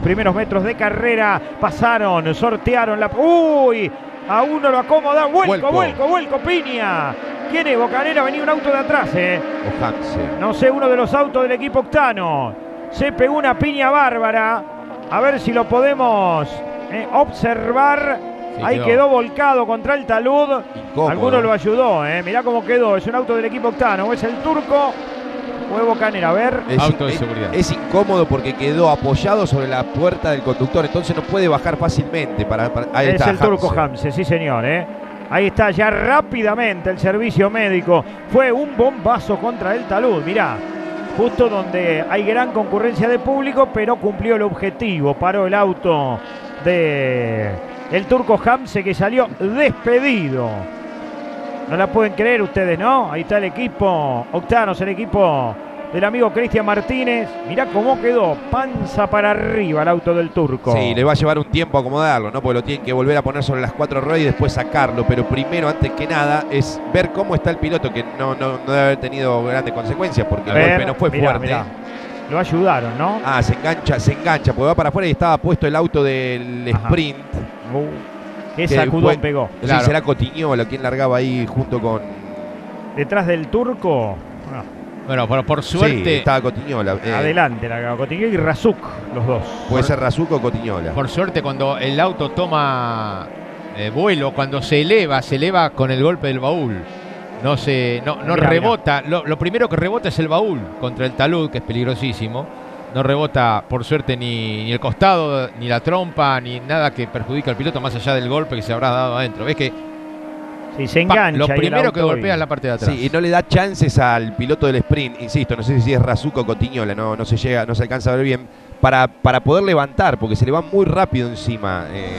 primeros metros de carrera. Pasaron, sortearon la... ¡Uy! A uno lo acomoda. Vuelco, Vuelco. vuelco, Piña. ¿Quién es? Bocanera, venía un auto de atrás, ¿eh? O. No sé, uno de los autos del equipo octano. Se pegó una piña bárbara. A ver si lo podemos eh, observar. Sí, Ahí quedó. quedó volcado contra el talud. Incómodo. Alguno lo ayudó, ¿eh? Mirá cómo quedó. Es un auto del equipo octano. ¿O es el turco o es Bocanera? A ver. Es, Auto de es- seguridad. es incómodo porque quedó apoyado sobre la puerta del conductor, entonces no puede bajar fácilmente. Para, para- ahí es está, el turco. Hamse, sí señor, ¿eh? Ahí está ya rápidamente el servicio médico. Fue un bombazo contra el talud, mirá. Justo donde hay gran concurrencia de público, pero cumplió el objetivo. Paró el auto de el turco Hamse que salió despedido. No la pueden creer ustedes, ¿no? Ahí está el equipo. Octanos, el equipo del amigo Cristian Martínez. Mirá cómo quedó. Panza para arriba el auto del turco. Sí, le va a llevar un tiempo acomodarlo, ¿no? Porque lo tienen que volver a poner sobre las cuatro ruedas y después sacarlo. Pero primero, antes que nada, es ver cómo está el piloto, que no, no, no debe haber tenido grandes consecuencias, porque el ver, golpe no fue mirá, fuerte. mirá. Lo ayudaron, ¿no? Ah, se engancha, se engancha, porque va para afuera y estaba puesto el auto del Ajá. sprint. Uh, qué que sacudón fue- pegó. No sé Claro. si será Cotiñola quien largaba ahí junto con. Detrás del turco. Bueno, pero por Sí, suerte, estaba Cotiñola. eh, adelante la Cotiño y Razuk, los dos. Puede ser Razuco o Cotiñola. por suerte cuando el auto toma eh, vuelo, cuando se eleva, se eleva con el golpe del baúl. No se, no, no Mirá, rebota. Lo, lo primero que rebota es el baúl contra el talud, que es peligrosísimo. No rebota, por suerte, ni, ni el costado, ni la trompa, ni nada que perjudique al piloto, más allá del golpe que se habrá dado adentro. ¿Ves que Sí, se engancha. lo primero que golpea es la parte de atrás? Sí, y no le da chances al piloto del sprint, insisto, no sé si es Razuco o Cotiñola, no, no se llega, no se alcanza a ver bien, para, para poder levantar, porque se le va muy rápido encima eh.